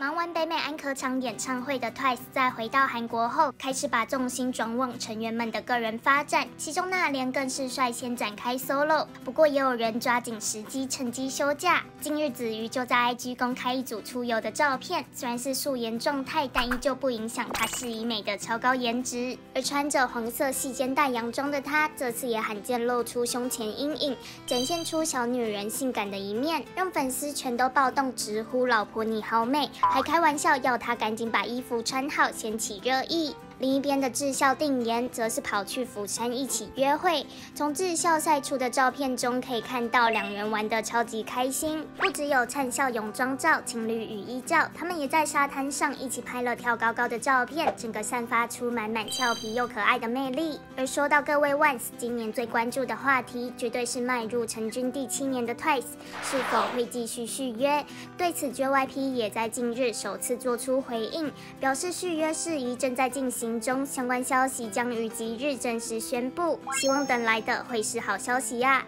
忙完北美安可场演唱会的 Twice，在回到韩国后，开始把重心转往成员们的个人发展，其中那莲更是率先展开 solo。不过也有人抓紧时机，趁机休假。近日子瑜就在 IG 公开一组出游的照片，虽然是素颜状态，但依旧不影响她是以美的超高颜值。而穿着黄色细肩带洋装的她，这次也罕见露出胸前阴影，展现出小女人性感的一面，让粉丝全都暴动直呼“老婆你好美”。还开玩笑要他赶紧把衣服穿好，掀起热议。另一边的智孝定言则是跑去釜山一起约会。从智孝晒出的照片中可以看到两人玩得超级开心，不只有灿笑泳装照、情侣雨衣照，他们也在沙滩上一起拍了跳高高的照片，整个散发出满满俏皮又可爱的魅力。而说到各位 Once，今年最关注的话题绝对是迈入成军第七年的 Twice 是否会继续续约。对此，JYP 也在近日首次做出回应，表示续约事宜正在进行。中相关消息将于即日正式宣布，希望等来的会是好消息呀。